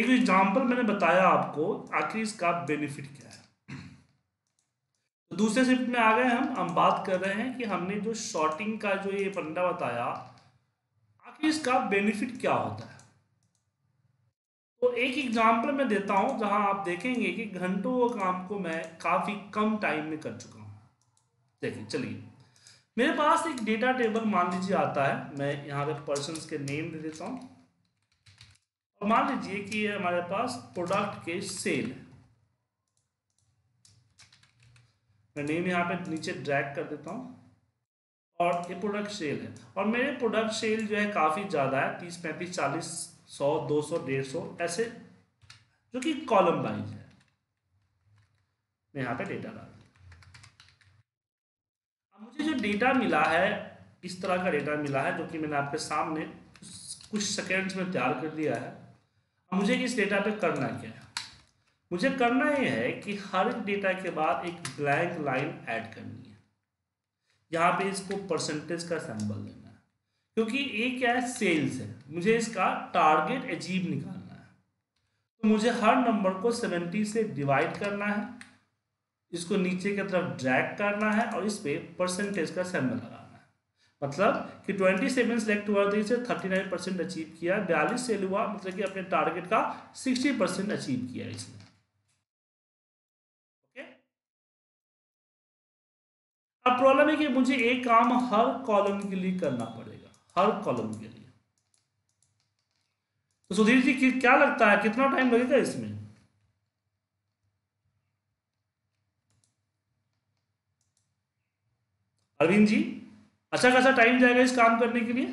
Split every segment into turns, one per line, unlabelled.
एक एग्ज़ाम्पल मैंने बताया आपको, आखिर इसका बेनिफिट क्या है। तो दूसरे शिफ्ट में आ गए हम हम बात कर रहे हैं कि हमने जो शॉर्टिंग का जो ये फंडा बताया, आखिर इसका बेनिफिट क्या होता है। तो एक एग्ज़ाम्पल मैं देता हूँ, जहाँ आप देखेंगे कि घंटों वो काम को मैं काफ़ी कम टाइम में कर चुका हूँ। देखिए, चलिए। मेरे पास एक डेटा टेबल मान लीजिए आता है, मैं यहाँ पे पर्सन के नेम दे देता हूँ। मान लीजिए कि हमारे पास प्रोडक्ट के सेल मैं नेम यहाँ पे नीचे ड्रैग कर देता हूँ। और ये प्रोडक्ट सेल है। और मेरे प्रोडक्ट सेल जो है काफ़ी ज़्यादा है, तीस, पैंतीस, चालीस, सौ, दो सौ, डेढ़ सौ, ऐसे जो कि कॉलम वाइज है। मैं यहाँ पे डेटा डाल अब मुझे जो डेटा मिला है, इस तरह का डेटा मिला है जो कि मैंने आपके सामने कुछ सेकेंड्स में तैयार कर दिया है। मुझे इस डेटा पे करना क्या है? मुझे करना यह है कि हर एक डेटा के बाद एक ब्लैंक लाइन ऐड करनी है। यहाँ पे इसको परसेंटेज का सैंबल देना है। क्योंकि ये क्या है? सेल्स है। मुझे इसका टारगेट अजीब निकालना है। तो मुझे हर नंबर को सेवेंटी से डिवाइड करना है। इसको नीचे की तरफ़ ड्रैग करना है और इस पर परसेंटेज का सैंबल लगाना मतलब कि 27 सेलेक्ट हुआ तो इसे 39 परसेंट अचीव किया, बयालीस सेल हुआ मतलब कि अपने टारगेट का 60 परसेंट अचीव किया इसने। ओके अब प्रॉब्लम है कि मुझे एक काम हर कॉलम के लिए करना पड़ेगा, हर कॉलम के लिए। तो सुधीर जी क्या लगता है, कितना टाइम लगेगा इसमें? अरविंद जी? अच्छा खासा टाइम जाएगा इस काम करने के लिए?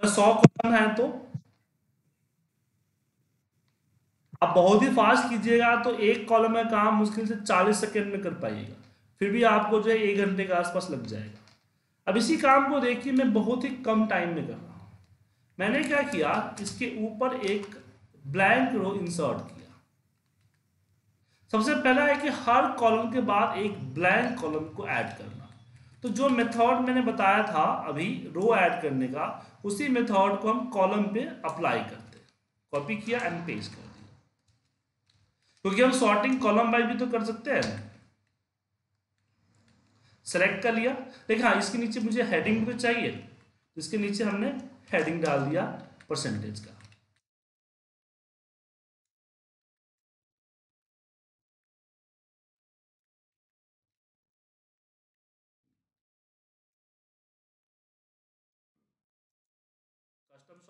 अगर सौ कॉलम है तो? आप बहुत ही फास्ट कीजिएगा तो एक कॉलम में काम मुश्किल से चालीस सेकेंड में कर पाइएगा। फिर भी आपको जो है एक घंटे के आसपास लग जाएगा। अब इसी काम को देखिए, मैं बहुत ही कम टाइम में कर रहा हूँ। मैंने क्या किया, इसके ऊपर एक ब्लैंक रो इंसर्ट किया। सबसे पहला है कि हर कॉलम के बाद एक ब्लैंक कॉलम को ऐड करना। तो जो मेथड मैंने बताया था अभी रो ऐड करने का, उसी मेथड को हम कॉलम पे अप्लाई करते कॉपी किया एंड पेस्ट कर दिया। क्योंकि हम सॉर्टिंग कॉलम वाइज भी तो कर सकते हैं। सेलेक्ट कर लिया। देखिए हाँ इसके नीचे मुझे हेडिंग भी चाहिए। तो इसके नीचे हमने हेडिंग डाल दिया परसेंटेज का।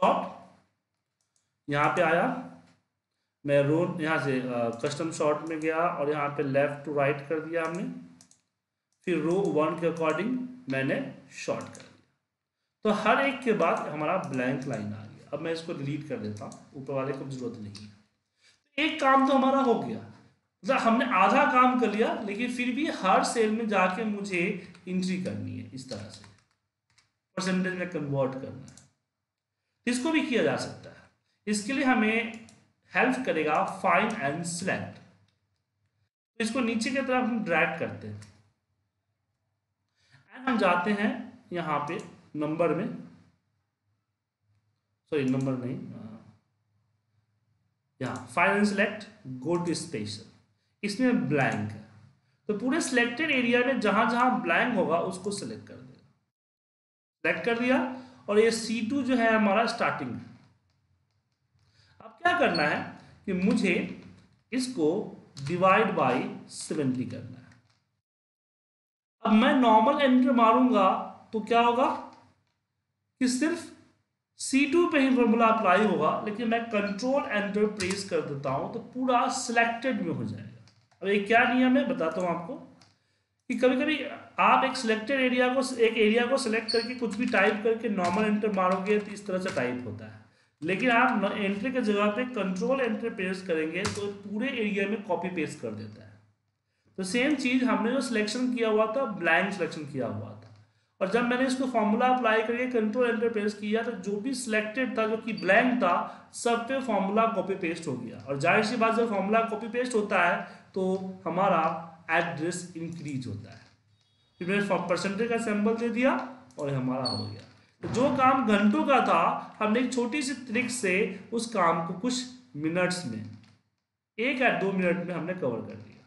शॉर्ट यहाँ पे आया। मैं रो यहाँ से कस्टम शॉर्ट में गया और यहाँ पे लेफ़्ट टू राइट कर दिया हमने। फिर रो वन के अकॉर्डिंग मैंने शॉर्ट कर दिया। तो हर एक के बाद हमारा ब्लैंक लाइन आ गया। अब मैं इसको डिलीट कर देता हूँ। ऊपर वाले को ज़रूरत नहीं है। एक काम तो हमारा हो गया। मतलब हमने आधा काम कर लिया, लेकिन फिर भी हर सेल में जाके मुझे एंट्री करनी है इस तरह से। परसेंटेज में कन्वर्ट करना है। इसको भी किया जा सकता है। इसके लिए हमें हेल्प करेगा फाइन एंड सिलेक्ट इसको नीचे की तरफ़ हम ड्रैग करते हैं। हम जाते हैं यहाँ पे नंबर में। सॉरी नंबर नहीं यहाँ। Find and select go to special इसमें ब्लैंक है। तो पूरे सिलेक्टेड एरिया में जहाँ जहाँ ब्लैंक होगा, उसको सिलेक्ट कर देगा सिलेक्ट कर दिया। और ये सी टू जो है हमारा स्टार्टिंग अब क्या करना है कि मुझे इसको डिवाइड बाई सेवेंटी करना है। अब मैं नॉर्मल एंटर मारूँगा तो क्या होगा कि सिर्फ़ C2 पे ही फॉर्मूला अप्लाई होगा, लेकिन मैं कंट्रोल एंटर प्रेस कर देता हूँ तो पूरा सिलेक्टेड में हो जाएगा। अब ये क्या नियम है, बताता हूँ आपको। कि कभी कभी आप एक सिलेक्टेड एरिया को, एक एरिया को सिलेक्ट करके कुछ भी टाइप करके नॉर्मल एंटर मारोगे तो इस तरह से टाइप होता है। लेकिन आप एंट्री के जगह पे कंट्रोल एंट्री पेस्ट करेंगे तो पूरे एरिया में कॉपी पेस्ट कर देता है। तो सेम चीज़ हमने जो सिलेक्शन किया हुआ था ब्लैंक सिलेक्शन किया हुआ था। और जब मैंने इसको फॉर्मूला अप्लाई करके कंट्रोल एंटर पेस्ट किया तो जो भी सिलेक्टेड था, जो कि ब्लैंक था, सब पे फॉर्मूला कॉपी पेस्ट हो गया। और ज़ाहिर सी बात, जब फॉर्मूला कॉपी पेस्ट होता है तो हमारा एड्रेस इंक्रीज होता है। फिर मैंने परसेंटेज का सिंबल दे दिया और हमारा हो गया। जो काम घंटों का था, हमने एक छोटी सी ट्रिक से उस काम को कुछ मिनट्स में, एक या दो मिनट में हमने कवर कर दिया।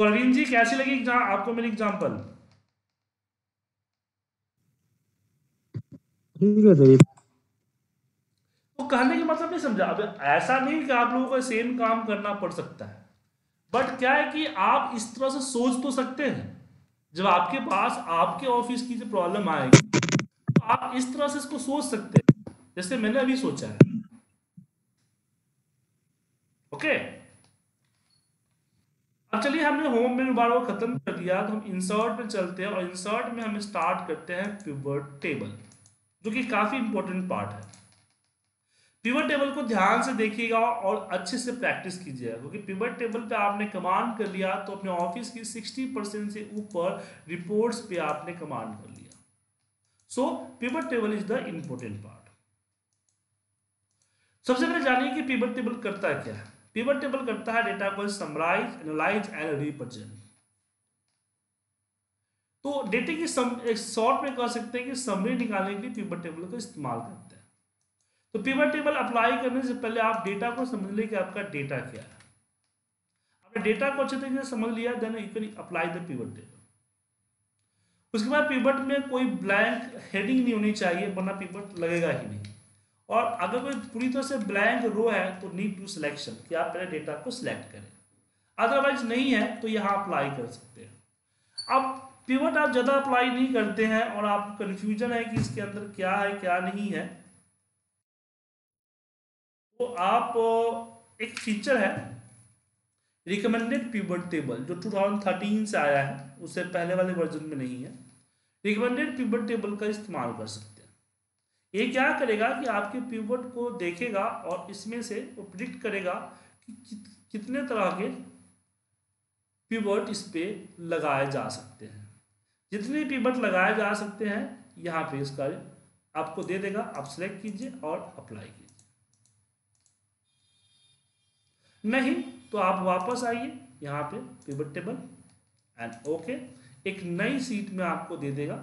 तो अरविंद जी, कैसी लगी एग्ज़ाम आपको मेरी एग्जांपल
ठीक है सर।
तो कहने का मतलब नहीं समझा। ऐसा नहीं कि आप लोगों को सेम काम करना पड़ सकता है। बट क्या है कि आप इस तरह से सोच तो सकते हैं। जब आपके पास आपके ऑफ़िस की जो प्रॉब्लम आएगी तो आप इस तरह से इसको सोच सकते हैं। जैसे मैंने अभी सोचा है। ओके अब चलिए हमने होम मेनू बार को खत्म कर दिया। तो हम इंसर्ट में चलते हैं और इंसर्ट में हम स्टार्ट करते हैं पिवट टेबल जो कि काफ़ी इंपॉर्टेंट पार्ट है। पिवट टेबल को ध्यान से देखिएगा और अच्छे से प्रैक्टिस कीजिएगा, क्योंकि पिवट टेबल पे आपने कमांड कर लिया तो अपने ऑफ़िस की 60 परसेंट से ऊपर रिपोर्ट्स पे आपने कमांड कर लिया। So pivot table is the important part सबसे पहले जानिए कि पिवट टेबल करता है क्या है। पिवट टेबल करता है डेटा को समराइज एनालाइज एंड रिप्रेजेंट तो डेटे की शॉर्ट में कह सकते हैं कि समरी निकालने के लिए पिवट टेबल का इस्तेमाल करते हैं। तो पिवट टेबल अप्लाई करने से पहले आप डेटा को समझ ले कि आपका डेटा क्या है। आपने डेटा को अच्छे तरीके से समझ लिया then you can apply the pivot table उसके बाद पिवट में कोई ब्लैंक हेडिंग नहीं होनी चाहिए, वरना पिवट लगेगा ही नहीं। और अगर कोई पूरी तरह से ब्लैंक रो है तो नीड टू सिलेक्शन कि आप पहले डेटा को सिलेक्ट करें। अदरवाइज़ नहीं है तो यहाँ अप्लाई कर सकते हैं। अब पिवट आप ज़्यादा अप्लाई नहीं करते हैं, और आप कन्फ्यूज़न है कि इसके अंदर क्या है, क्या नहीं है। तो आप एक फीचर है रिकमेंडेड पिवट टेबल जो 2013 से आया है, उससे पहले वाले वर्जन में नहीं है। रिकमेंडेड पिवट टेबल का इस्तेमाल कर सकते हैं। ये क्या करेगा कि आपके पिवट को देखेगा और इसमें से प्रिडिक्ट करेगा कि कितने तरह के पिवट इस पर लगाए जा सकते हैं। जितने पिवट लगाए जा सकते हैं, यहाँ पे इसका आपको दे देगा, आप सेलेक्ट कीजिए और अप्लाई कीजिए। नहीं तो आप वापस आइए यहाँ पे पिवट टेबल एंड ओके एक नई सीट में आपको दे देगा।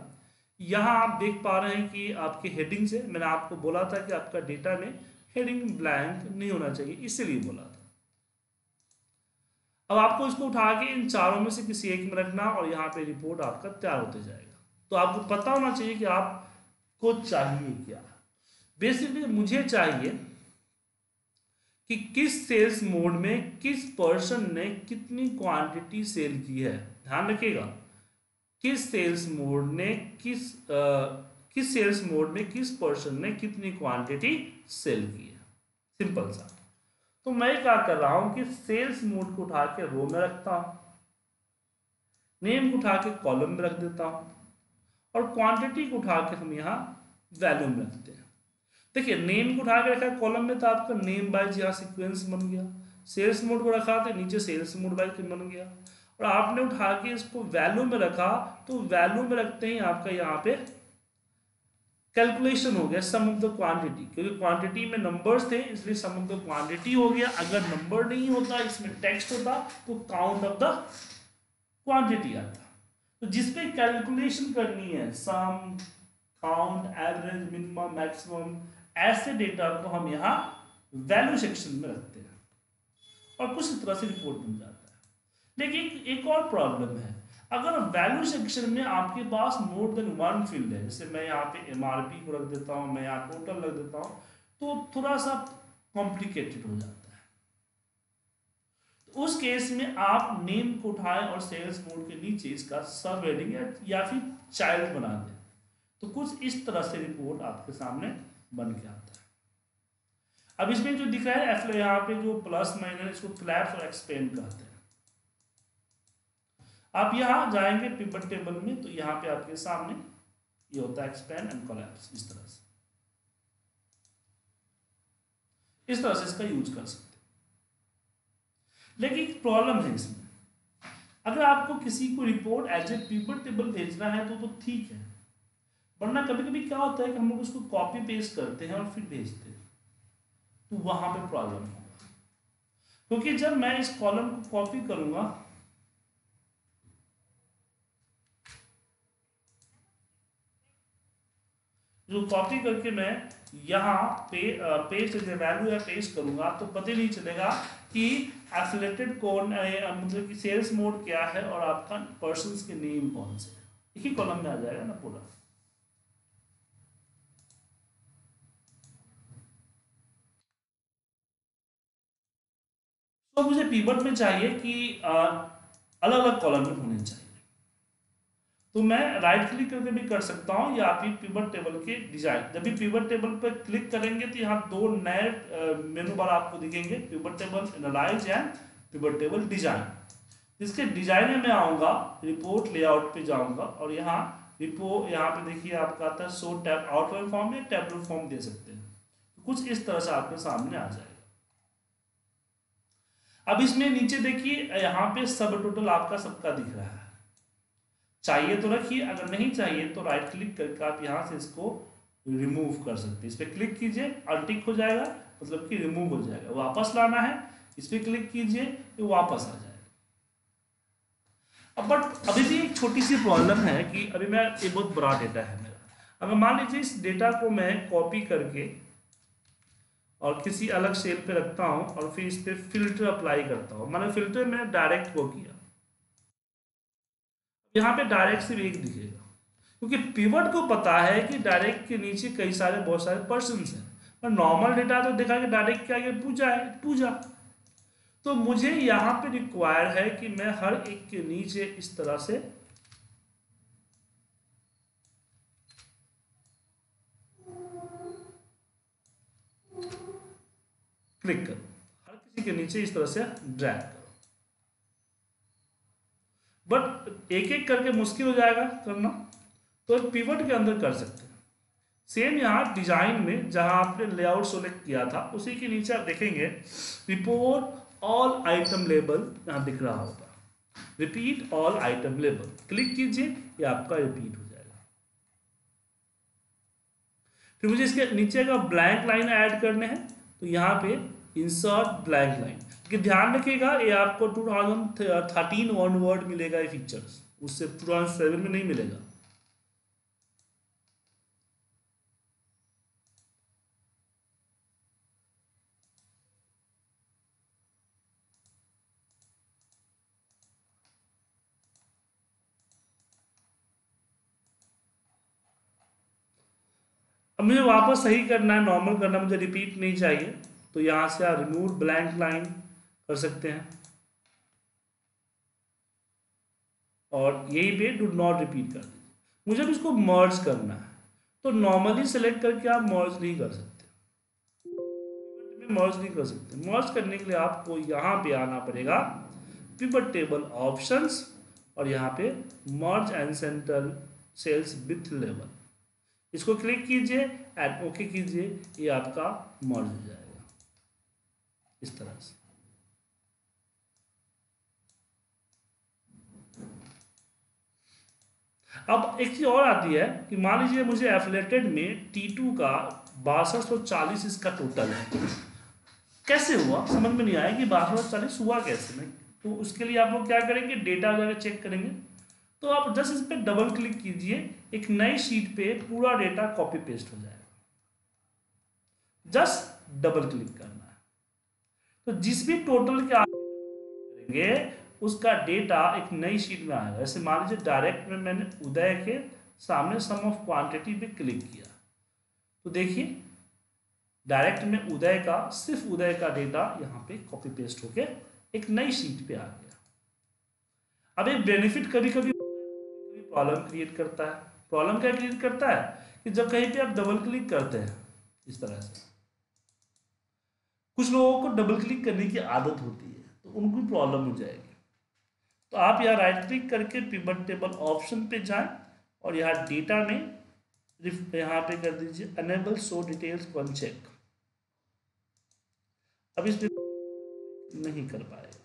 यहाँ आप देख पा रहे हैं कि आपके हेडिंग से मैंने आपको बोला था कि आपका डेटा में हेडिंग ब्लैंक नहीं होना चाहिए, इसीलिए बोला था। अब आपको इसको उठा के इन चारों में से किसी एक में रखना और यहाँ पे रिपोर्ट आपका तैयार होते जाएगा। तो आपको पता होना चाहिए कि आपको चाहिए क्या। बेसिकली मुझे चाहिए कि किस सेल्स मोड में किस पर्सन ने कितनी क्वांटिटी सेल की है? ध्यान रखिएगा। किस सेल्स मोड ने किस आ, किस सेल्स मोड में किस पर्सन ने कितनी क्वांटिटी सेल की है? सिंपल सा। तो मैं क्या कर रहा हूँ कि सेल्स मोड को उठा के रो में रखता हूँ। नेम को उठा के कॉलम में रख देता हूँ। और क्वांटिटी को उठा के हम यहाँ वैल्यू में रखते हैं। देखिए नेम को उठा के रखा कॉलम में तो आपका नेम बाइज यहाँ सिक्वेंस बन गया। सेल्स मोड को रखा तो नीचे सेल्स मोड बाइज बन गया। और आपने उठा के इसको वैल्यू में रखा तो वैल्यू में रखते ही आपका यहाँ पे कैलकुलेशन हो गया सम ऑफ़ द क्वांटिटी क्योंकि क्वांटिटी में नंबर्स थे, इसलिए सम ऑफ़ द क्वांटिटी हो गया। अगर नंबर नहीं होता, इसमें टेक्स्ट होता तो काउंट ऑफ़ द क्वांटिटी आता। तो जिसपे कैलकुलेशन करनी है sum count average minimum maximum ऐसे डेटा को हम यहाँ वैल्यू सेक्शन में रखते हैं। और कुछ इस तरह से रिपोर्ट बन जाता है। लेकिन एक और प्रॉब्लम है। अगर वैल्यू सेक्शन में आपके पास मोर देन वन फ़ील्ड है जैसे मैं यहाँ पे एमआरपी को रख देता हूँ मैं यहाँ टोटल रख देता हूँ तो थोड़ा सा कॉम्प्लिकेटेड हो जाता है। तो उस केस में आप नेम को उठाएँ और सेल्स मोड के नीचे इसका सब हेडिंग या, या फिर चाइल्ड बना दें। तो कुछ इस तरह से रिपोर्ट आपके सामने बन के आता है। अब इसमें जो दिख है एफ़ यहाँ पे जो प्लस माइनस इसको क्लैप्स और एक्सपेंड कहते हैं। आप यहाँ जाएँगे पिपट टेबल में तो यहाँ पे आपके सामने ये होता है एक्सपेंड एंड कोलैप्स इस तरह से। इस तरह से इसका यूज़ कर सकते लेकिन प्रॉब्लम है इसमें। अगर आपको किसी को report as a people table भेजना है तो तो ठीक है। वरना कभी कभी क्या होता है कि हम लोग उसको कॉपी पेस्ट करते हैं और फिर भेजते हैं। तो वहाँ पे प्रॉब्लम होगा। क्योंकि जब मैं इस कॉलम को कॉपी करूँगा, जो कॉपी करके मैं यहाँ पे पेस्ट जो वैल्यू है पेस्ट करूँगा तो पता नहीं चलेगा कि एफिलेटेड कौन मतलब कि सेल्स मोड क्या है और आपका पर्सन के नेम कौन से एक ही कॉलम में आ जाएगा ना पूरा। तो मुझे पीबट में चाहिए कि अलग अलग कॉलम में होने चाहिए। तो मैं राइट क्लिक करके भी कर सकता हूँ, या फिर पिवट टेबल के डिज़ाइन जब भी पिवट टेबल पर क्लिक करेंगे तो यहाँ दो नए मेनू बार आपको दिखेंगे। Pivot table analyse and pivot table design इसके डिज़ाइन में मैं आऊँगा रिपोर्ट लेआउट पे जाऊँगा और यहाँ रिपोर्ट यहाँ पे देखिए आपका आता है सो टैब आउटलाइन फॉर्म या टैबलर फॉर्म दे सकते हैं। कुछ इस तरह से आपके सामने आ जाएगा। अब इसमें नीचे देखिए, यहाँ पे सब टोटल आपका सबका दिख रहा है। चाहिए तो रखिए, अगर नहीं चाहिए तो राइट क्लिक करके आप यहाँ से इसको रिमूव कर सकते हैं। इस पर क्लिक कीजिए अनटिक हो जाएगा मतलब कि रिमूव हो जाएगा। वापस लाना है, इस पर क्लिक कीजिए, ये वापस आ जाएगा। अब बट अभी भी एक छोटी सी प्रॉब्लम है कि अभी मैं ये बहुत बड़ा डेटा है मेरा। अगर मान लीजिए इस डेटा को मैं कॉपी करके और किसी अलग सेल पे रखता हूँ और फिर इस पर फ़िल्टर अप्लाई करता हूँ। मैंने फ़िल्टर में डायरेक्ट वो किया। यहाँ पे डायरेक्ट सिर्फ़ एक दिखेगा। क्योंकि पिवट को पता है कि डायरेक्ट के नीचे कई सारे, बहुत सारे पर्सन हैं। पर नॉर्मल डेटा तो देखा कि डायरेक्ट के आगे पूजा है, पूजा। तो मुझे यहाँ पे रिक्वायर है कि मैं हर एक के नीचे इस तरह से क्लिक करो। हर किसी के नीचे इस तरह से ड्रैग करो। बट एक एक करके मुश्किल हो जाएगा करना। तो एक पिवट के अंदर कर सकते हैं। सेम यहाँ डिज़ाइन में जहाँ आपने लेआउट सेलेक्ट किया था, उसी के नीचे आप देखेंगे रिपोर्ट ऑल आइटम लेबल यहाँ दिख रहा होगा। Repeat all item label click कीजिए, ये आपका रिपीट हो जाएगा। फिर मुझे इसके नीचे का ब्लैंक लाइन ऐड करने हैं। तो यहाँ पे इंसर्ट ब्लैंक लाइन कि ध्यान रखिएगा ये आपको टू थाउज़ेंड थर्टीन 2013 ऑनवर्ड मिलेगा ये फीचर्स उससे 2007 में नहीं मिलेगा। अब मुझे वापस सही करना है नॉर्मल करना मुझे रिपीट नहीं चाहिए तो यहाँ से आप रिमूव ब्लैंक लाइन कर सकते हैं। और यही पे डू नॉट रिपीट कर मुझे अब इसको मर्ज करना है तो नॉर्मली सेलेक्ट करके आप मर्ज नहीं कर सकते। मर्ज नहीं कर सकते। मर्ज करने के लिए आपको यहाँ पे आना पड़ेगा पिवट टेबल ऑप्शंस और यहाँ पे merge and centre cells with level इसको क्लिक कीजिए एंड ओके कीजिए, ये आपका मर्ज हो जाएगा। इस तरह से। अब एक चीज़ और आती है कि मान लीजिए मुझे एफिलेटेड में टी टू का बासठ सौ चालीस इसका टोटल है। कैसे हुआ? समझ में नहीं आया कि बासठ सौ चालीस हुआ कैसे? में तो उसके लिए आप लोग क्या करेंगे? डेटा वगैरह चेक करेंगे। तो आप जस्ट इस पर डबल क्लिक कीजिए, एक नई शीट पे पूरा डेटा कॉपी पेस्ट हो जाएगा। जस्ट डबल क्लिक करना है। तो जिस भी टोटल के आप करेंगे, उसका डेटा एक नई शीट में आएगा। जैसे मान लीजिए डायरेक्ट में मैंने उदय के सामने सम ऑफ़ क्वांटिटी पे क्लिक किया। तो देखिए डायरेक्ट में उदय का, सिर्फ़ उदय का डेटा यहाँ पे कॉपी पेस्ट होके एक नई शीट पे आ गया। अब एक बेनिफिट कभी कभी प्रॉब्लम क्रिएट करता है। प्रॉब्लम क्या क्रिएट करता है? कि जब कहीं पे आप डबल क्लिक करते हैं, इस तरह से। कुछ लोगों को डबल क्लिक करने की आदत होती है तो उनको प्रॉब्लम हो जाएगी। तो आप यहाँ राइट क्लिक करके पिवट टेबल ऑप्शन पे जाएँ और यहाँ डेटा में यहाँ पे कर दीजिए enable show details one check अब इस नहीं कर पाएगा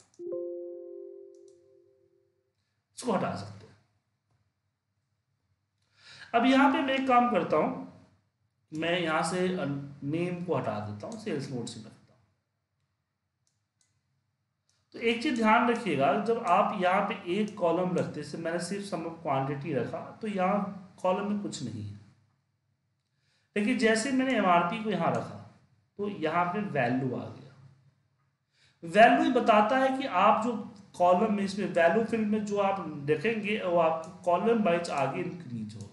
इसको हटा सकते अब यहाँ पे मैं एक काम करता हूँ। मैं यहाँ से नेम को हटा देता हूँ सेल्स मोड से तो एक चीज़ ध्यान रखिएगा, जब आप यहाँ पे एक कॉलम रखते जैसे मैंने सिर्फ़ सम क्वांटिटी रखा तो यहाँ कॉलम में कुछ नहीं है। लेकिन जैसे मैंने एमआरपी को यहाँ रखा तो यहाँ पे वैल्यू आ गया। वैल्यू ही बताता है कि आप जो कॉलम में, इसमें वैल्यू फ़ील्ड में जो आप देखेंगे, वो आपको कॉलम वाइज आगे इंक्रीज होगा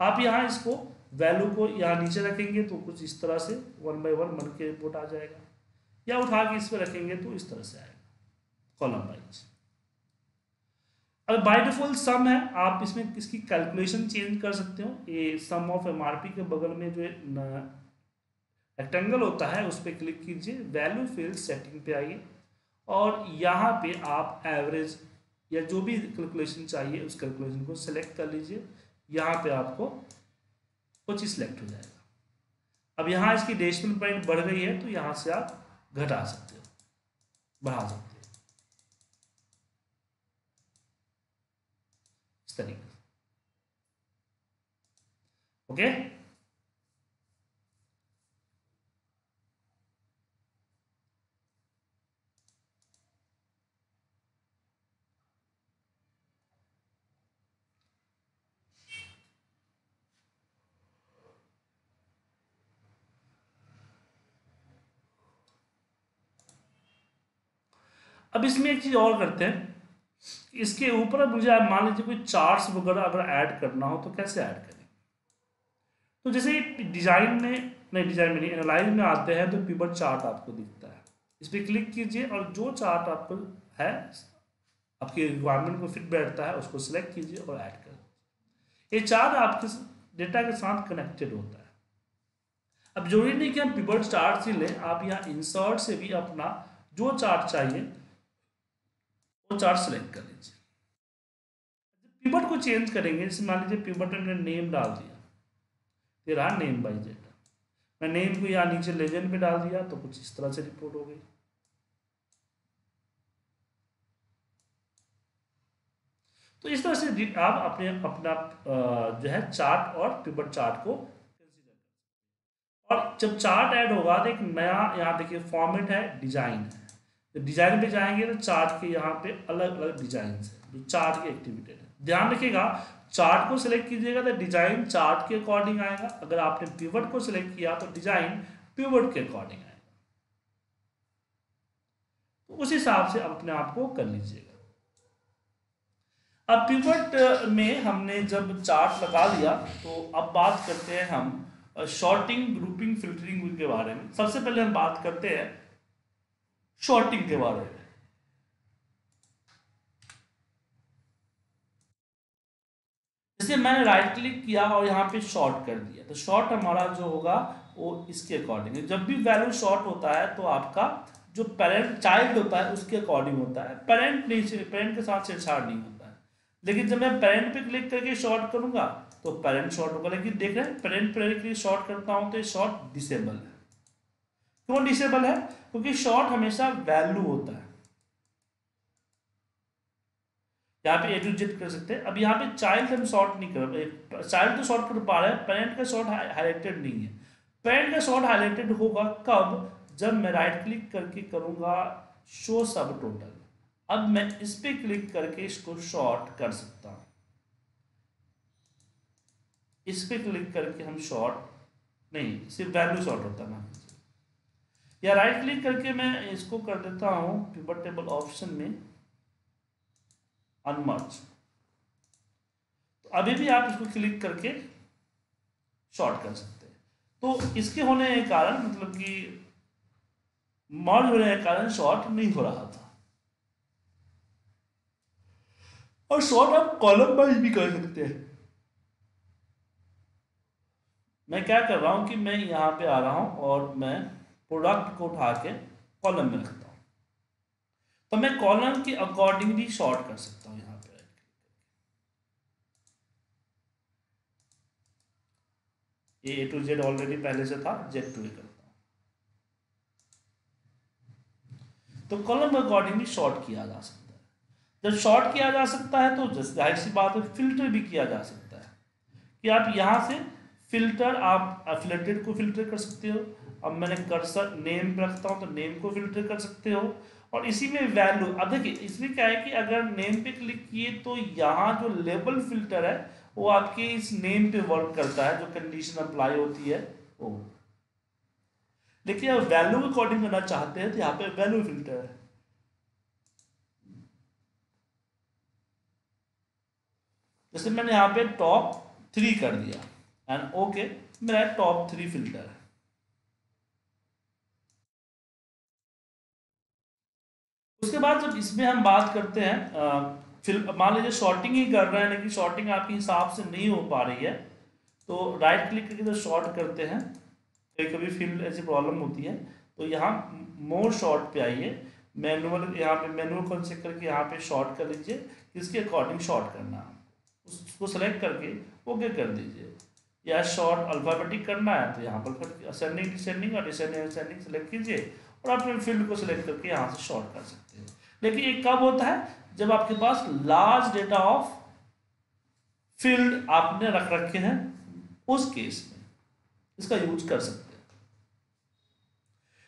आप यहाँ इसको वैल्यू को यहाँ नीचे रखेंगे तो कुछ इस तरह से वन बाई वन बन के रिपोर्ट आ जाएगा। या उठा के इस पर रखेंगे तो इस तरह से आएगा कॉलम वाइज अब बाय डिफ़ॉल्ट सम है, आप इसमें इसकी कैलकुलेशन चेंज कर सकते हो। ये सम ऑफ़ एमआरपी के बगल में जो रेक्टेंगल होता है, उस पर क्लिक कीजिए वैल्यू फ़ील्ड सेटिंग पे आइए। और यहाँ पे आप एवरेज या जो भी कैलकुलेशन चाहिए, उस कैलकुलेशन को सिलेक्ट कर लीजिए। यहाँ पे आपको कुछ सिलेक्ट हो जाएगा। अब यहाँ इसकी डेसिमल पॉइंट बढ़ गई है तो यहाँ से आप घटा सकते हो, बढ़ा सकते हो। इस तरीके ओके अब इसमें एक चीज़ और करते हैं। इसके ऊपर मुझे आप मान लीजिए कोई चार्ट्स वगैरह अगर ऐड करना हो तो कैसे ऐड करें? तो जैसे डिज़ाइन में, नहीं डिज़ाइन में नहीं एनालाइज में आते हैं तो पीबर चार्ट आपको दिखता है। इस पर क्लिक कीजिए और जो चार्ट आपको है, आपके रिक्वायरमेंट को फिट बैठता है, उसको सिलेक्ट कीजिए और ऐड कर ये चार्ट आपके डेटा के साथ कनेक्टेड होता है। अब ज़रूरी नहीं कि हम पीबर चार्ट से लें, आप यहाँ इंसर्ट से भी अपना जो चार्ट चाहिए वो चार्ट सेलेक्ट कर लीजिए। पिवट को चेंज करेंगे, जैसे मान लीजिए पिवट में नेम डाल दिया, ये रहा नेम बाई जेड मैं नेम को यहाँ नीचे लेजेंड पे डाल दिया तो कुछ इस तरह से रिपोर्ट हो गई। तो इस तरह से आप अपने, अपना जो है चार्ट और पिवट चार्ट को और जब चार्ट ऐड होगा तो एक नया यहाँ देखिए फॉर्मेट है डिज़ाइन है। डिज़ाइन पे जाएँगे तो चार्ट के यहाँ पे अलग अलग डिज़ाइन है, जो चार्ट के एक्टिविटी है। ध्यान रखिएगा चार्ट को सिलेक्ट कीजिएगा तो डिज़ाइन चार्ट के अकॉर्डिंग आएगा। अगर आपने पिवट को सिलेक्ट किया तो डिज़ाइन पिवट के अकॉर्डिंग आएगा। तो उस हिसाब से अपने आप को कर लीजिएगा। अब पिवट में हमने जब चार्ट लगा लिया तो अब बात करते हैं हम शॉर्टिंग ग्रुपिंग फिल्टरिंग के बारे में। सबसे पहले हम बात करते हैं शॉर्टिंग के में जैसे मैंने राइट क्लिक किया और यहाँ पे शॉर्ट कर दिया तो शॉर्ट हमारा जो होगा, वो इसके अकॉर्डिंग है। जब भी वैल्यू शॉर्ट होता है तो आपका जो पेरेंट चाइल्ड होता है, उसके अकॉर्डिंग होता है। पेरेंट नहीं पेरेंट के साथ छेड़छाड़ नहीं होता है। लेकिन जब मैं पेरेंट पे क्लिक करके शॉर्ट करूँगा तो पेरेंट शॉर्ट होगा। लेकिन देख रहे हैं पेरेंट पेरेंट के लिए शॉर्ट करता हूँ तो शॉर्ट डिसेबल है। क्यों डिसेबल है? क्योंकि शॉर्ट हमेशा वैल्यू होता है। यहाँ पे ए टू कर सकते हैं, अब यहाँ पे चाइल्ड हम शॉर्ट नहीं कर चाइल्ड तो शॉर्ट कर पा रहे हैं पेरेंट का शॉर्ट हाईलाइटेड नहीं है। पेरेंट का शॉर्ट हाईलाइटेड होगा कब? जब मैं राइट क्लिक करके करूँगा शो सब टोटल अब मैं इस पर क्लिक करके इसको शॉर्ट कर सकता हूँ। इस पे क्लिक करके हम शॉर्ट नहीं, सिर्फ़ वैल्यू शॉर्ट होता है ना या राइट क्लिक करके मैं इसको कर देता हूँ पिवट टेबल ऑप्शन में अनमर्ज तो अभी भी आप इसको क्लिक करके शॉर्ट कर सकते हैं। तो इसके होने के कारण मतलब कि मर्ज होने के कारण शॉर्ट नहीं हो रहा था। और शॉर्ट आप कॉलम वाइज भी कर सकते हैं। मैं क्या कर रहा हूँ कि मैं यहाँ पे आ रहा हूँ और मैं प्रोडक्ट को उठा के कॉलम में रखता हूँ। तो मैं कॉलम के अकॉर्डिंग भी शॉर्ट कर सकता हूँ यहाँ पे। ये ए टू जेड ऑलरेडी पहले से था जेड टू ही करता हूँ। तो कॉलम के अकॉर्डिंग भी शॉर्ट किया जा सकता है। जब शॉर्ट किया जा सकता है तो ज़ाहिर सी बात है फ़िल्टर भी किया जा सकता है। कि आप यहाँ से फ़िल्टर आप एफिलेटेड को फ़िल्टर कर सकते हो अब मैंने कर्सर नेम पे रखता हूँ तो नेम को फ़िल्टर कर सकते हो। और इसी में वैल्यू अब देखिए, इसमें क्या है कि अगर नेम पे क्लिक किए तो यहाँ जो लेबल फ़िल्टर है, वो आपके इस नेम पे वर्क करता है, जो कंडीशन अप्लाई होती है। वो लेकिन आप वैल्यू अकॉर्डिंग करना चाहते हैं तो यहाँ पे वैल्यू फ़िल्टर है। जैसे मैंने यहाँ पे टॉप थ्री कर दिया। एंड ओके मेरा टॉप थ्री फ़िल्टर है। उसके बाद जब इसमें हम बात करते हैं फिर मान लीजिए शॉर्टिंग ही कर रहे हैं, लेकिन शॉर्टिंग आपके हिसाब से नहीं हो पा रही है तो राइट क्लिक करके जो शॉर्ट करते हैं कभी कभी फिल्ड ऐसी प्रॉब्लम होती है तो यहाँ मोर शॉर्ट पे आइए मैनुअल यहाँ पे मैनुअल कौन चेक करके यहाँ पे शॉर्ट कर लीजिए किसके अकॉर्डिंग शॉर्ट करना है उसको सेलेक्ट करके ओके कर दीजिए, या शॉर्ट अल्फ़ाबेटिक करना है तो यहाँ पर असेंडिंग डिसेंडिंग और डिसेंडिंग असेंडिंग सेलेक्ट कीजिए और आप अपने फ़ील्ड को सिलेक्ट करके यहाँ से शॉर्ट कर सकते हैं। लेकिन एक कब होता है? जब आपके पास लार्ज डेटा ऑफ़ फ़ील्ड आपने रख रखे हैं, उस केस में। इसका यूज़ कर सकते हैं।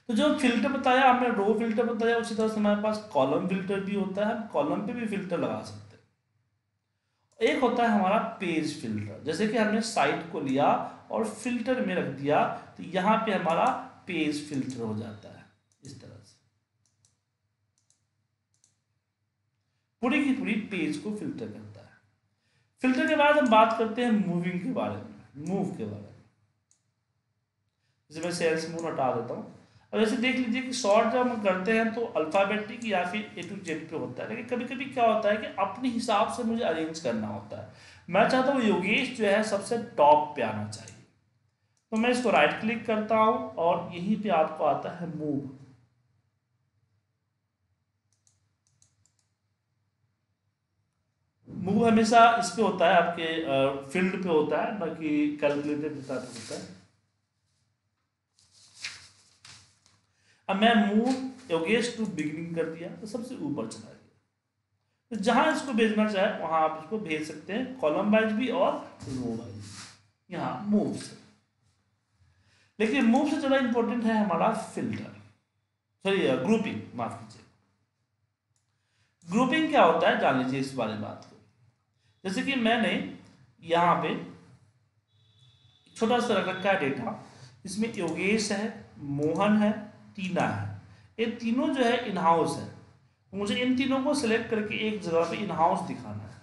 तो जो फ़िल्टर बताया हमने रो फ़िल्टर बताया, उसी तरह से हमारे पास कॉलम फ़िल्टर भी होता है। कॉलम पे भी फ़िल्टर लगा सकते हैं। एक होता है हमारा पेज फ़िल्टर जैसे कि हमने साइट को लिया और फ़िल्टर में रख दिया तो यहाँ पे हमारा पेज फ़िल्टर हो जाता है। इस तरह से। पूरी की पूरी पेज को फ़िल्टर करता है। फ़िल्टर के बाद हम बात करते हैं मूविंग के बारे में मूव के बारे में। जैसे मैं सेल्स मूव हटा देता हूँ। अब ऐसे देख लीजिए कि शॉर्ट जब हम करते हैं तो अल्फ़ाबेटिक या फिर ए टू जेड पे होता है। लेकिन कभी कभी क्या होता है कि अपने हिसाब से मुझे अरेंज करना होता है। मैं चाहता हूँ योगेश जो है सबसे टॉप पे आना चाहिए। तो मैं इसको राइट क्लिक करता हूँ और यहीं पे आपको आता है मूव मूव हमेशा इस पे होता है, आपके फ़ील्ड पे होता है ना कि कैलकुलेटेड डेटा पे होता है। अब मैं मूव योगेश टू बिगिनिंग कर दिया तो सबसे ऊपर चला गया। तो जहाँ इसको भेजना चाहे, वहाँ आप इसको भेज सकते हैं कॉलम वाइज भी और रो वाइज यहाँ मूव से। लेकिन मूव से ज़्यादा इंपॉर्टेंट है हमारा फ़िल्टर सॉरी ग्रुपिंग माफ़ कीजिए। ग्रुपिंग क्या होता है? जान लीजिए इस बारे में बात जैसे कि मैंने यहाँ पे छोटा सा रख रखा है डेटा, इसमें योगेश है, मोहन है, टीना है। ये तीनों जो है इन हाउस है मुझे इन तीनों को सिलेक्ट करके एक जगह पे इन हाउस दिखाना है।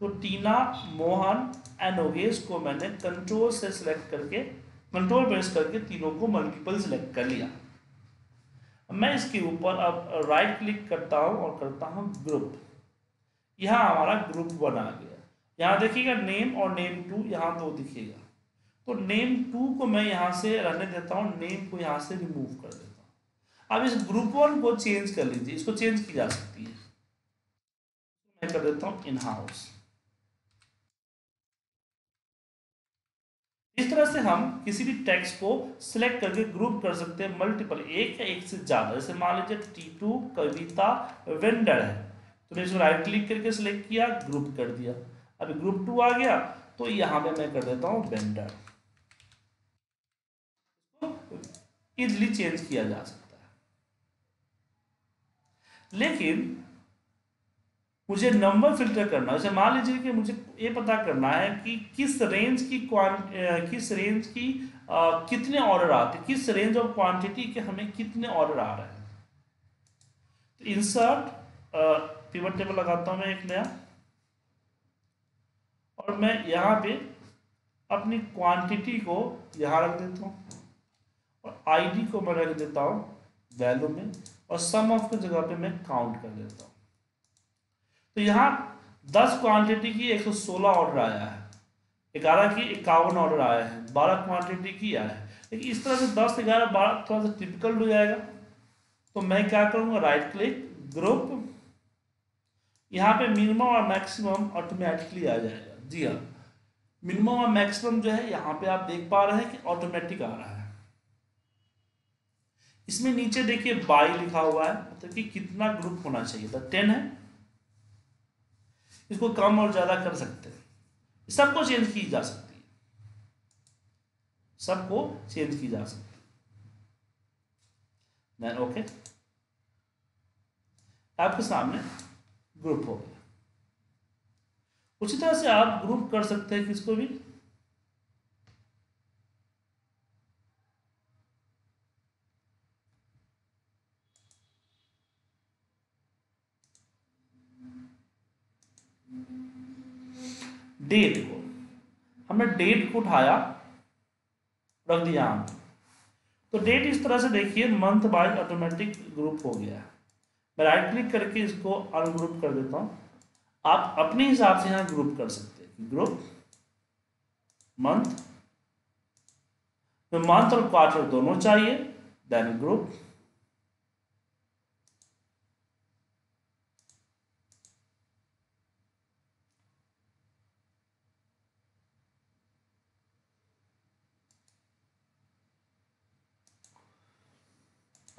तो टीना, मोहन एंड योगेश को मैंने कंट्रोल से सिलेक्ट करके कंट्रोल प्रेस करके तीनों को मल्टीपल सिलेक्ट कर लिया। मैं इसके ऊपर अब राइट क्लिक करता हूँ और करता हूँ ग्रुप यहाँ हमारा ग्रुप आ गया। यहाँ देखिएगा नेम और नेम टू यहाँ दो दिखेगा। तो नेम टू को मैं यहाँ से रहने देता हूँ नेम को यहाँ से रिमूव कर देता हूँ। अब इस ग्रुप वन को चेंज कर लीजिए, इसको चेंज की जा सकती है। मैं कर देता हूँ इन हाउस इस तरह से हम किसी भी टेक्स्ट को सिलेक्ट करके ग्रुप कर सकते हैं मल्टीपल एक या एक से ज़्यादा। जैसे मान लीजिए टी टू कविता वेंडर है। मैंने इसको राइट क्लिक करके सिलेक्ट किया ग्रुप कर दिया। अभी ग्रुप टू आ गया तो यहाँ पे मैं कर देता हूँ वेंडर इजली चेंज किया जा सकता है। लेकिन मुझे नंबर फ़िल्टर करना है। मान लीजिए कि मुझे ये पता करना है कि किस रेंज की किस रेंज की आ, कितने ऑर्डर आते किस रेंज ऑफ़ क्वांटिटी के हमें कितने ऑर्डर आ रहे हैं। तो इंसर्ट पिवट टेबल लगाता हूँ मैं एक नया। और मैं यहाँ पे अपनी क्वांटिटी को यहाँ रख देता हूँ। और आईडी को मैं रख देता हूँ वैल्यू में और सम ऑफ़ की जगह पे मैं काउंट कर देता हूँ। तो यहाँ दस क्वांटिटी की एक सौ सोलह ऑर्डर आया है। ग्यारह की इक्यावन ऑर्डर आया है। बारह क्वांटिटी की आया है। लेकिन इस तरह से दस ग्यारह, बारह थोड़ा सा टिपिकल हो जाएगा। तो मैं क्या करूँगा? राइट क्लिक ग्रुप यहाँ पे मिनिमम और मैक्सिमम ऑटोमेटिकली आ जाएगा। जी हाँ। मिनिमम और मैक्सिमम जो है, यहाँ पे आप देख पा रहे हैं कि ऑटोमेटिक आ रहा है। इसमें नीचे देखिए बाई लिखा हुआ है मतलब कि कितना ग्रुप होना चाहिए। था टेन है। इसको कम और ज़्यादा कर सकते हैं। सबको चेंज की जा सकती है। सबको चेंज की जा सकती है। ओके आपके सामने ग्रुप हो गया। उसी तरह से आप ग्रुप कर सकते हैं किसको भी। डेट को। हमने डेट को उठाया, रख दिया। यहाँ तो डेट इस तरह से देखिए मंथ बाय ऑटोमेटिक ग्रुप हो गया। है मैं राइट क्लिक करके इसको अनग्रुप कर देता हूँ। आप अपने हिसाब से यहाँ ग्रुप कर सकते हैं। ग्रुप मंथ मंथ और क्वार्टर दोनों चाहिए देन ग्रुप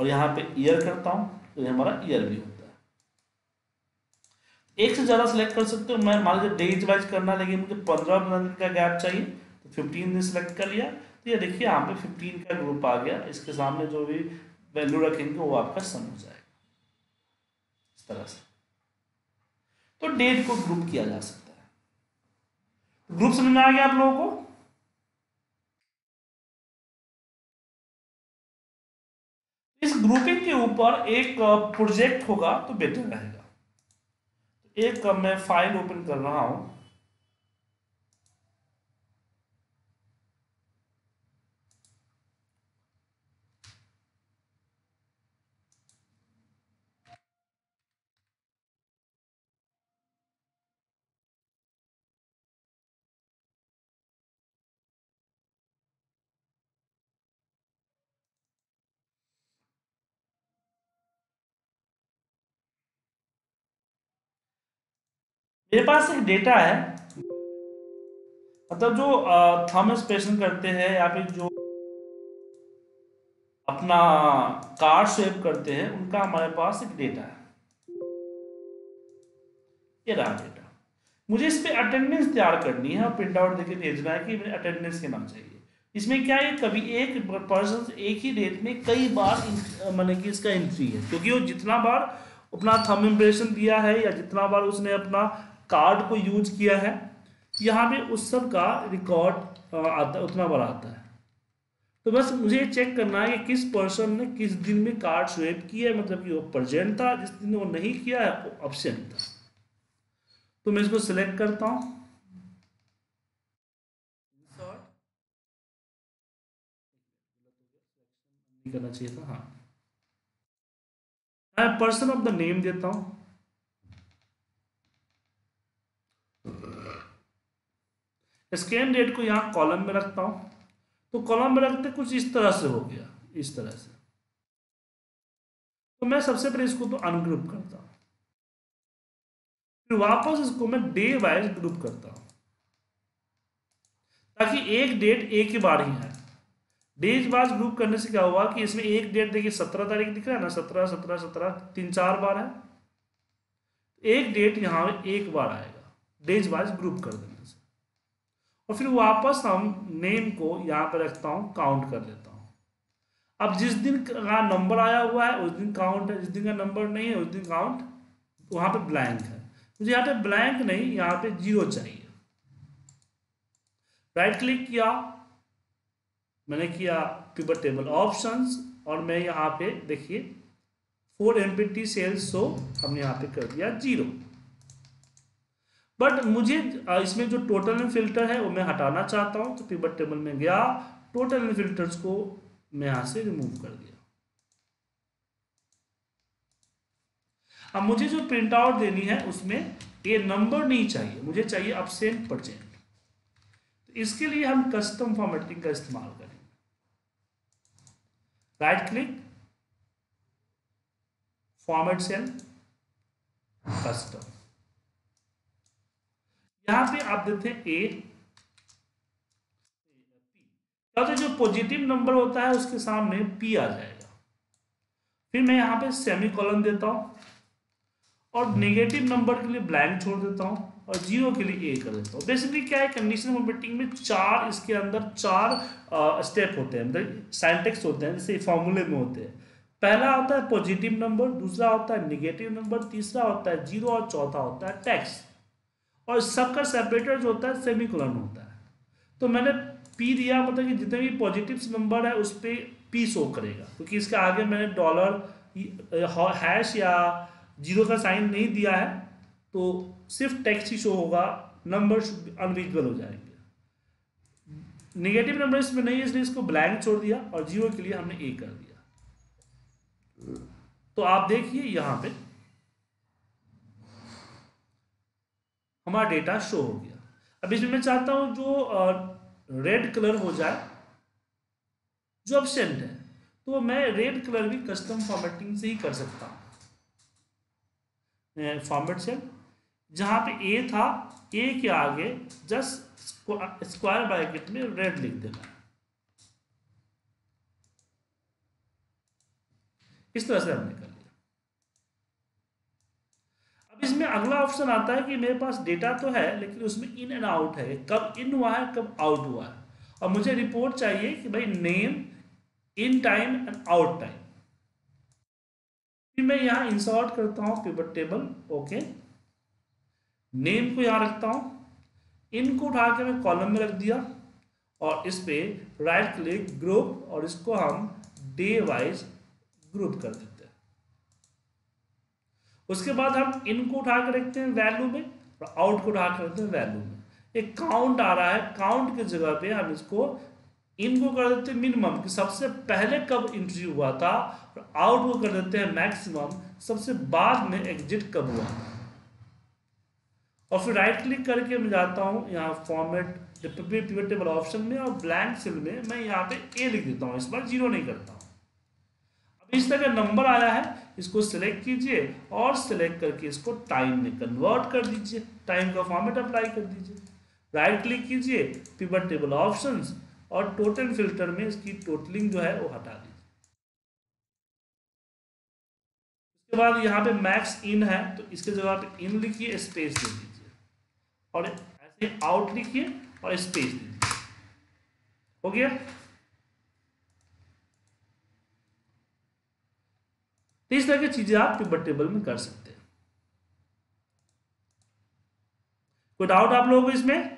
और यहाँ पे ईयर करता हूँ तो ये हमारा ईयर भी होता है। एक से ज़्यादा सेलेक्ट कर सकते हो। मैं मान लीजिए डेज़ वाइज करना, लेकिन मुझे पंद्रह दिन का गैप चाहिए तो फिफ्टीन दिन सेलेक्ट कर लिया। तो ये देखिए, यहाँ पे फिफ्टीन का ग्रुप आ गया। इसके सामने जो भी वैल्यू रखेंगे, वो आपका सम हो जाएगा। इस तरह से। तो डेट को ग्रुप किया जा सकता है। ग्रुप समझ में आ गया आप लोगों को? इस ग्रुपिंग के ऊपर एक प्रोजेक्ट होगा तो बेटर रहेगा। एक मैं फ़ाइल ओपन कर रहा हूँ। मेरे पास एक डेटा है। मतलब जो थम स्पेशन करते हैं या फिर जो अपना कार्ड स्वेप करते हैं, उनका हमारे पास एक डेटा है। ये रहा डेटा मुझे इस पर अटेंडेंस तैयार करनी है और प्रिंट आउट देकर भेजना है कि मेरे अटेंडेंस के नाम चाहिए। इसमें क्या है, कभी एक पर्सन एक ही डेट में कई बार मैंने कि इसका एंट्री है। क्योंकि वो जितना बार अपना थम इम्प्रेशन दिया है या जितना बार उसने अपना कार्ड को यूज़ किया है, यहाँ पे उस सब का रिकॉर्ड आता, उतना बड़ा आता है। तो बस मुझे चेक करना है कि किस पर्सन ने किस दिन में कार्ड स्वेप किया है मतलब कि वो प्रेजेंट था, जिस दिन वो नहीं किया है, वो ऑप्शन था। तो मैं इसको सिलेक्ट करता हूँ। करना चाहिए था हाँ। मैं पर्सन ऑफ़ द नेम देता हूँ। स्कैन डेट को यहाँ कॉलम में रखता हूँ। तो कॉलम में रखते कुछ इस तरह से हो गया, इस तरह से। तो मैं सबसे पहले इसको तो अनग्रुप करता हूँ। फिर वापस इसको मैं डे वाइज ग्रुप करता हूँ। ताकि एक डेट एक ही बार ही है डेज़ वाइज ग्रुप करने से क्या हुआ कि इसमें एक डेट देखिए, सत्रह तारीख दिख रहा है ना, सत्रह सत्रह सत्रह, तीन चार बार है। एक डेट यहाँ एक बार आएगा। डेज़ वाइज ग्रुप कर देने। और फिर वापस हम नेम को यहाँ पर रखता हूँ काउंट कर लेता हूँ। अब जिस दिन का नंबर आया हुआ है, उस दिन काउंट है। जिस दिन का नंबर नहीं है, उस दिन काउंट वहाँ पे ब्लैंक है। मुझे यहाँ पे ब्लैंक नहीं, यहाँ पे ज़ीरो चाहिए। राइट क्लिक किया। मैंने किया पिवट टेबल ऑप्शंस और मैं यहाँ पे देखिए फोर एम सेल्स सो हमने यहाँ पे कर दिया ज़ीरो बट मुझे इसमें जो टोटल में फ़िल्टर है, वो मैं हटाना चाहता हूँ तो पिवट टेबल में गया टोटल में फिल्टर्स को मैं यहाँ से रिमूव कर दिया। अब मुझे जो प्रिंट आउट देनी है, उसमें ये नंबर नहीं चाहिए, मुझे चाहिए अपसेंट परसेंट तो इसके लिए हम कस्टम फॉर्मेटिंग का इस्तेमाल करेंगे। Right click format cell custom यहाँ पे आप देते हैं ए तो जो पॉजिटिव नंबर होता है, उसके सामने पी आ जाएगा। फिर मैं यहाँ पे सेमी कॉलन देता हूँ और नेगेटिव नंबर के लिए ब्लैंक छोड़ देता हूँ और ज़ीरो के लिए ए कर देता हूँ। बेसिकली क्या है कंडीशन फॉर्मेटिंग में चार, इसके अंदर चार स्टेप होते हैं। मतलब साइंटेक्स होते हैं, जैसे फॉर्मूले में होते हैं। पहला होता है पॉजिटिव नंबर दूसरा होता है निगेटिव नंबर तीसरा होता है ज़ीरो और चौथा होता है टैक्स और सबका सेपरेटर जो होता है सेमी होता है। तो मैंने पी दिया मतलब कि जितने भी पॉजिटिव नंबर है, उस पर पी शो करेगा। क्योंकि इसके आगे मैंने डॉलर हैश या ज़ीरो का साइन नहीं दिया है तो सिर्फ़ टेक्स्ट ही शो होगा नंबर अनविजिबल हो जाएँगे। नेगेटिव नंबर इसमें नहीं है, इसलिए इसको ब्लैंक छोड़ दिया, और ज़ीरो के लिए हमने ए कर दिया। तो आप देखिए यहाँ पे हमारा डेटा शो हो गया। अब इसमें मैं चाहता हूँ जो रेड कलर हो जाए, जो अपसेंट है तो मैं रेड कलर भी कस्टम फॉर्मेटिंग से ही कर सकता हूँ। फॉर्मेट सेल जहाँ पे ए था ए के आगे जस्ट स्क्वायर ब्रैकेट में रेड लिख देना। इस तरह से हमने लिया अब इसमें अगला ऑप्शन आता है कि मेरे पास डेटा तो है, लेकिन उसमें इन एंड आउट है। कब इन हुआ है, कब आउट हुआ है। और मुझे रिपोर्ट चाहिए कि भाई name in time and out time फिर मैं यहाँ इंसर्ट करता हूँ पिवट टेबल ओके नेम को यहाँ रखता हूँ। इनको उठा के मैं कॉलम में रख दिया और इस पर राइट क्लिक ग्रुप और इसको हम डे वाइज ग्रुप कर देते उसके बाद हम इनको उठा के रखते हैं वैल्यू में और आउट को उठा कर रखते हैं वैल्यू में। एक काउंट आ रहा है काउंट की जगह पे हम इसको इनको कर देते हैं मिनिमम कि सबसे पहले कब इंट्री हुआ था और आउट को कर देते हैं मैक्सिमम सबसे बाद में एग्जिट कब हुआ। और फिर राइट क्लिक करके मैं जाता हूँ यहाँ फॉर्मेट पिवट टेबल ऑप्शन में और ब्लैंक सेल में मैं यहाँ पे ए लिख देता हूँ, इस बार ज़ीरो नहीं करता हूँ। अब इस तरह का नंबर आया है, इसको सिलेक्ट कीजिए और सिलेक्ट करके इसको टाइम में कन्वर्ट कर दीजिए। टाइम का फॉर्मेट अप्लाई कर दीजिए। राइट क्लिक कीजिए पिवट टेबल ऑप्शन और टोटल फ़िल्टर में इसकी टोटलिंग जो है वो हटा दीजिए। उसके बाद यहाँ पे मैक्स इन है तो इसके जगह पे इन लिखिए स्पेस दे दीजिए। और ऐसे आउट लिखिए और स्पेस दे दीजिए। हो गया? तो इस तरह की चीज़ें आप पिवट टेबल में कर सकते हैं। कोई डाउट आप लोगों को इसमें?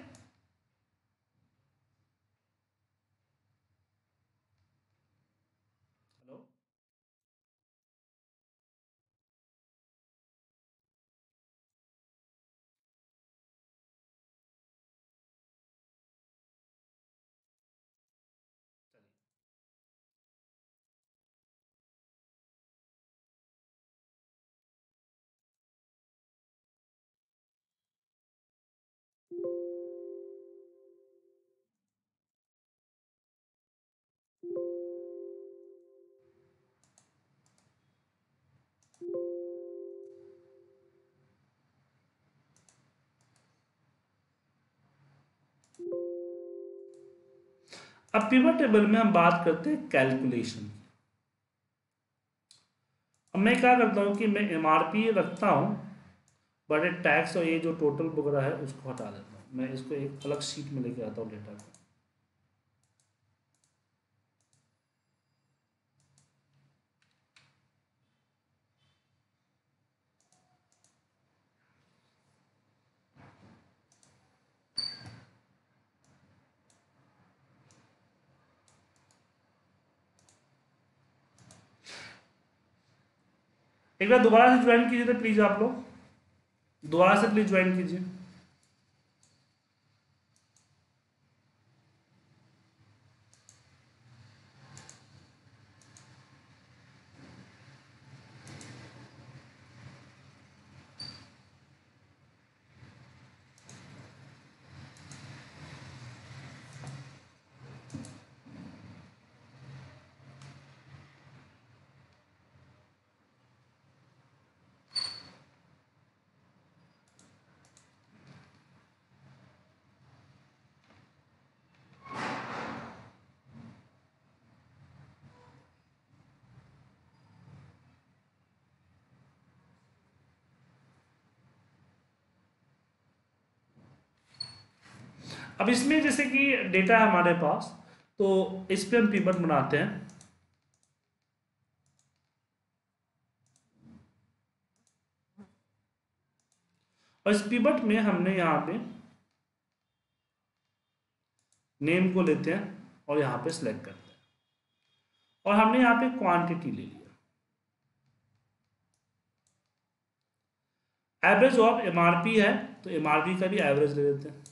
अब पिवट टेबल में हम बात करते हैं कैलकुलेशन अब मैं क्या करता हूँ कि मैं एमआरपी रखता हूँ बट टैक्स और ये जो टोटल वगैरह है, उसको हटा देता हूँ। मैं इसको एक अलग सीट में लेके आता हूँ डेटा को। एक बार दोबारा से ज्वाइन कीजिए तो प्लीज़ आप लोग। दोबारा से प्लीज़ ज्वाइन कीजिए। अब इसमें जैसे कि डेटा है हमारे पास तो इस पर हम पिवट बनाते हैं। और इस पिवट में हमने यहाँ पे नेम को लेते हैं और यहाँ पे सिलेक्ट करते हैं। और हमने यहाँ पे क्वांटिटी ले लिया। एवरेज ऑफ़ एमआरपी है तो एमआरपी का भी एवरेज ले लेते हैं।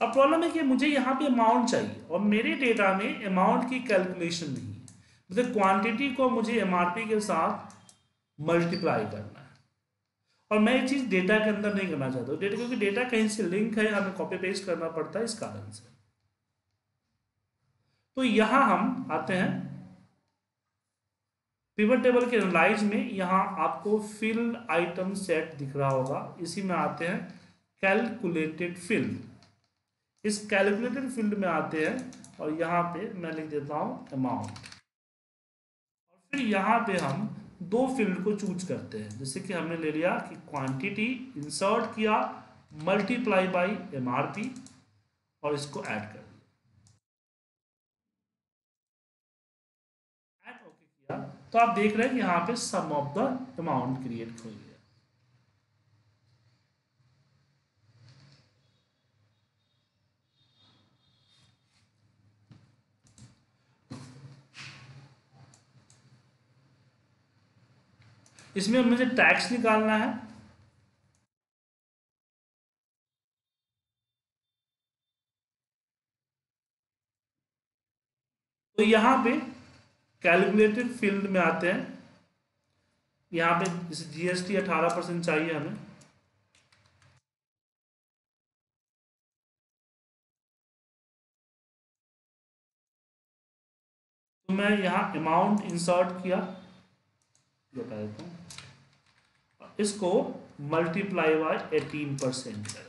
अब प्रॉब्लम है कि मुझे यहाँ पे अमाउंट चाहिए और मेरे डेटा में अमाउंट की कैलकुलेशन नहीं है। मतलब क्वांटिटी को मुझे एमआरपी के साथ मल्टीप्लाई करना है। और मैं ये चीज़ डेटा के अंदर नहीं करना चाहता डेटा क्योंकि डेटा कहीं से लिंक है, हमें कॉपी पेस्ट करना पड़ता है इस कारण से। तो यहाँ हम आते हैं। पिवट टेबल के एनालाइज में यहाँ आपको फिल्ड आइटम सेट दिख रहा होगा। इसी में आते हैं कैलकुलेटेड फ़ील्ड इस कैलकुलेटेड फ़ील्ड में आते हैं और यहाँ पे मैं लिख देता हूँ अमाउंट और फिर यहाँ पे हम दो फ़ील्ड को चूज़ करते हैं। जैसे कि हमने ले लिया कि क्वांटिटी इंसर्ट किया मल्टीप्लाई बाई एमआरपी और इसको ऐड कर दिया। ऐड ओके किया। तो आप देख रहे हैं कि यहाँ पे sum of the amount create हो। गया इसमें मुझे टैक्स निकालना है। तो यहाँ पे कैलकुलेटेड फ़ील्ड में आते हैं। यहाँ पे जैसे जीएसटी अठारह परसेंट चाहिए हमें। तो मैं यहाँ अमाउंट इंसर्ट किया। बता देता हूँ। इसको मल्टीप्लाई बाय एटीन परसेंट कर दिया।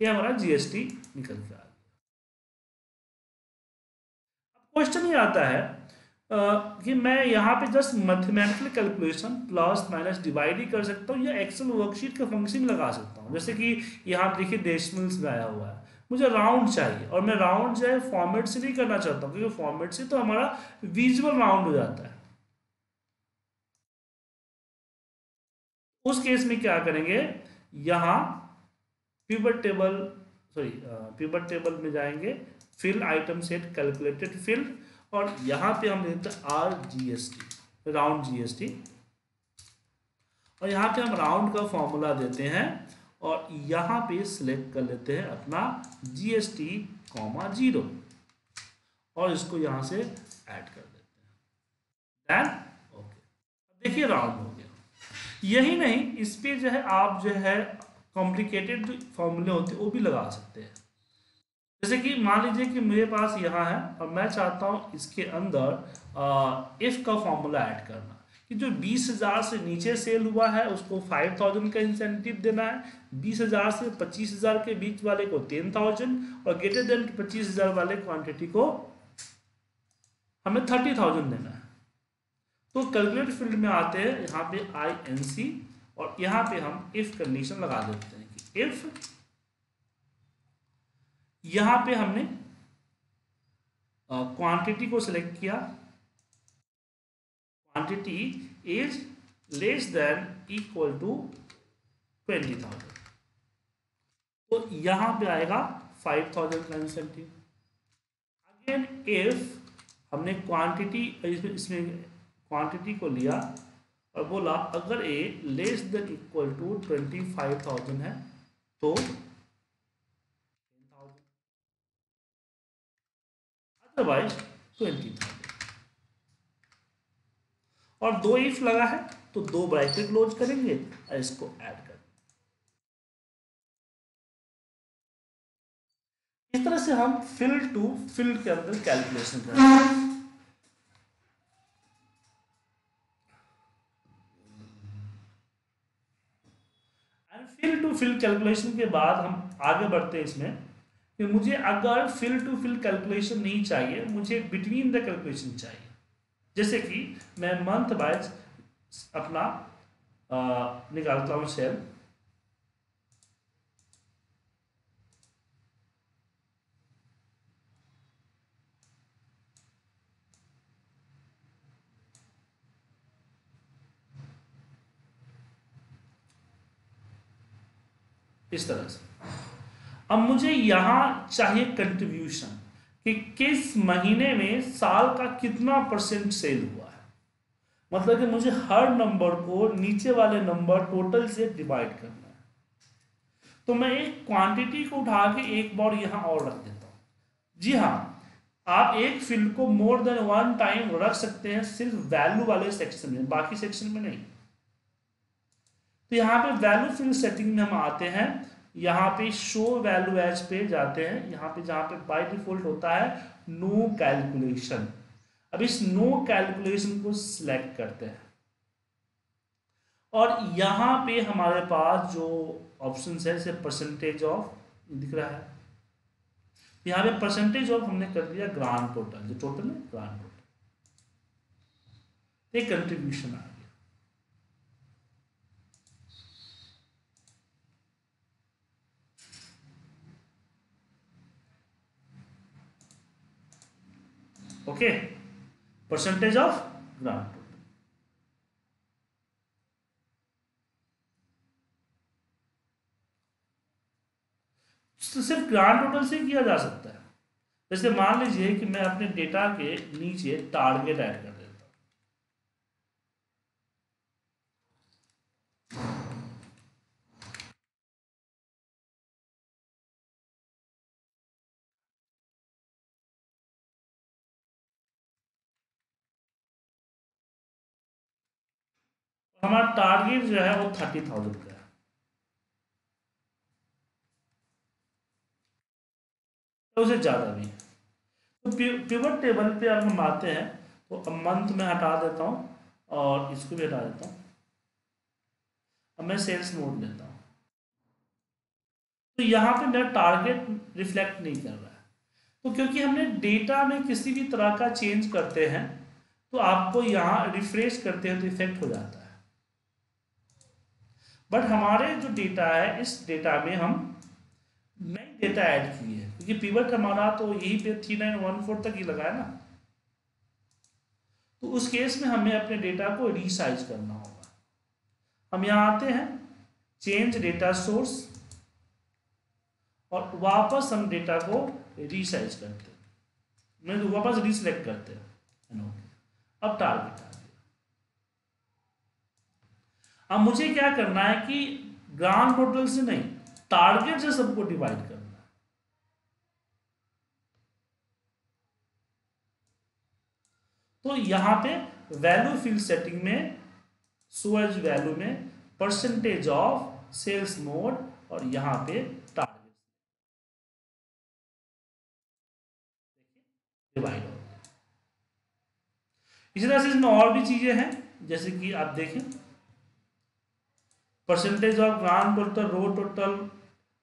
ये हमारा जीएसटी निकल के आ गया। अब क्वेश्चन ये आता है कि मैं यहाँ पे just mathematical calculation plus minus divide ही कर सकता हूँ या एक्सेल वर्कशीट का फ़ंक्शन लगा सकता हूँ। जैसे कि यहाँ देखिए डेसिमल्स में आया हुआ है। मुझे राउंड चाहिए और मैं राउंड जो है फॉर्मेट से नहीं करना चाहता हूँ, क्योंकि फॉर्मेट से तो हमारा विजुअल राउंड हो जाता है। उस केस में क्या करेंगे? यहाँ pivot table sorry pivot table में जाएँगे field item set calculated field और यहाँ पे हम देते हैं R G S T round G S T और यहाँ पे हम राउंड का फॉर्मूला देते हैं और यहाँ पे सिलेक्ट कर लेते हैं अपना G S T comma zero और इसको यहाँ से ऐड कर देते हैं। देन ओके देखिए राउंड हो। यही नहीं, इस पर जो है आप जो है कॉम्प्लिकेटेड जो फॉर्मूले होते हैं, वो भी लगा सकते हैं। जैसे कि मान लीजिए कि मेरे पास यहाँ है और मैं चाहता हूँ इसके अंदर इफ़ का फॉर्मूला ऐड करना। कि जो बीस हज़ार से नीचे सेल हुआ है, उसको फाइव थाउज़ेंड का इंसेंटिव देना है, बीस हज़ार से पच्चीस हज़ार के बीच वाले को टेन थाउज़ेंड और ग्रेटर देन पच्चीस हज़ार वाले क्वांटिटी को हमें थर्टी थाउज़ेंड देना है। तो कैलकुलेट फ़ील्ड में आते हैं, यहाँ पे आई एन सी और यहाँ पे हम इफ़ कंडीशन लगा देते हैं कि इफ़ यहाँ पे हमने क्वांटिटी को सिलेक्ट किया। Quantity is less than equal to twenty thousand तो यहाँ पे आएगा फाइव थाउज़ेंड का इंसेंटिव अगेन इफ़ हमने क्वांटिटी इसमें क्वांटिटी को लिया और बोला, अगर A less than equal to twenty five thousand है तो अदरवाइज़ ट्वेंटी थाउज़ेंड और दो इफ़ लगा है तो दो ब्रैकेट क्लोज करेंगे और इसको ऐड कर इस तरह से हम फिल टू फिल्ड के अंदर कैलकुलेशन करेंगे फिल कैलकुलेशन के बाद हम आगे बढ़ते हैं इसमें कि मुझे अगर फिल टू फिल कैलकुलेशन नहीं चाहिए, मुझे बिटवीन द कैलकुलेशन चाहिए। जैसे कि मैं मंथ वाइज अपना निकालता हूँ सेल इस तरह से। अब मुझे यहाँ चाहिए कंट्रीब्यूशन कि किस महीने में साल का कितना परसेंट सेल हुआ है। मतलब कि मुझे हर नंबर को नीचे वाले नंबर टोटल से डिवाइड करना है। तो मैं एक क्वांटिटी को उठा के एक बार यहाँ और रख देता हूँ। जी हाँ आप एक फ़ील्ड को मोर देन वन टाइम रख सकते हैं सिर्फ़ वैल्यू वाले सेक्शन में, बाकी सेक्शन में नहीं। तो यहाँ पे वैल्यू फ़ील्ड सेटिंग में हम आते हैं। यहाँ पे शो वैल्यू एज पे जाते हैं। यहाँ पे जहाँ पे बाय डिफ़ॉल्ट होता है नो कैलकुलेशन अब इस नो कैलकुलेशन को सिलेक्ट करते हैं। और यहाँ पे हमारे पास जो ऑप्शन है, जैसे परसेंटेज ऑफ़ दिख रहा है। यहाँ पे परसेंटेज ऑफ़ हमने कर दिया ग्रांड टोटल जो टोटल है ग्रांड टोटल एक कंट्रीब्यूशन आ okay? Percentage of grant सिर्फ़ ग्रांड टोटल से किया जा सकता है। जैसे मान लीजिए कि मैं अपने डेटा के नीचे टारगेट ऐड कर हमारा टारगेट जो है वो थर्टी थाउज़ेंड का है। तो उसे ज़्यादा भी तो पिवट टेबल पे अगर हम आते हैं तो अब मंथ में हटा देता हूँ और इसको भी हटा देता हूँ। अब मैं सेल्स मोड लेता हूँ। तो यहाँ पे मेरा टारगेट रिफ्लेक्ट नहीं कर रहा है। तो क्योंकि हमने डेटा में किसी भी तरह का चेंज करते हैं तो आपको यहाँ रिफ्रेश करते हैं तो इफ़ेक्ट हो जाता है। बट हमारे जो डेटा है, इस डेटा में हम नई डेटा ऐड की है। क्योंकि पीवट हमारा तो यही पे थ्री नाइन वन फोर तक ही लगा है ना। तो उस केस में हमें अपने डेटा को रिसाइज करना होगा। हम यहाँ आते हैं चेंज डेटा सोर्स और वापस हम डेटा को रिसाइज करते हैं। तो वापस रीसिलेक्ट करते हैं। अब टारगेट अब मुझे क्या करना है कि ग्रांड टोटल से नहीं टारगेट से सबको डिवाइड करना तो यहाँ पे वैल्यू फ़ील्ड सेटिंग में सो एज वैल्यू में परसेंटेज ऑफ़ सेल्स मोड और यहाँ पे टारगेट डिवाइड हो। इसी तरह से इसमें और भी चीज़ें हैं, जैसे कि आप देखें। Percentage of grand total row total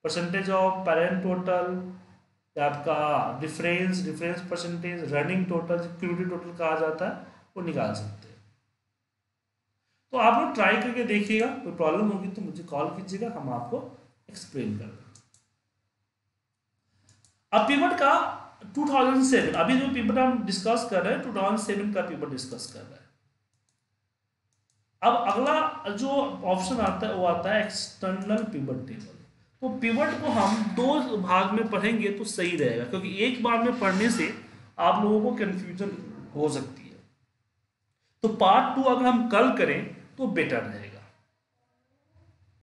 percentage of parent total आपका difference difference percentage running total QT total कहा जाता है, वो निकाल सकते हैं। तो आप लोग ट्राई करके देखिएगा, कोई प्रॉब्लम होगी तो मुझे कॉल कीजिएगा, हम आपको एक्सप्लेन कर देंगे। अब पिवट का 2007 अभी जो पिवट हम डिस्कस कर रहे हैं 2007 का पिवट डिस्कस कर रहे हैं। अब अगला जो ऑप्शन आता है, वो आता है एक्सटर्नल पिवट टेबल तो पिवट को हम दो भाग में पढ़ेंगे तो सही रहेगा, क्योंकि एक बार में पढ़ने से आप लोगों को कंफ्यूजन हो सकती है। तो पार्ट टू अगर हम कल करें तो बेटर रहेगा।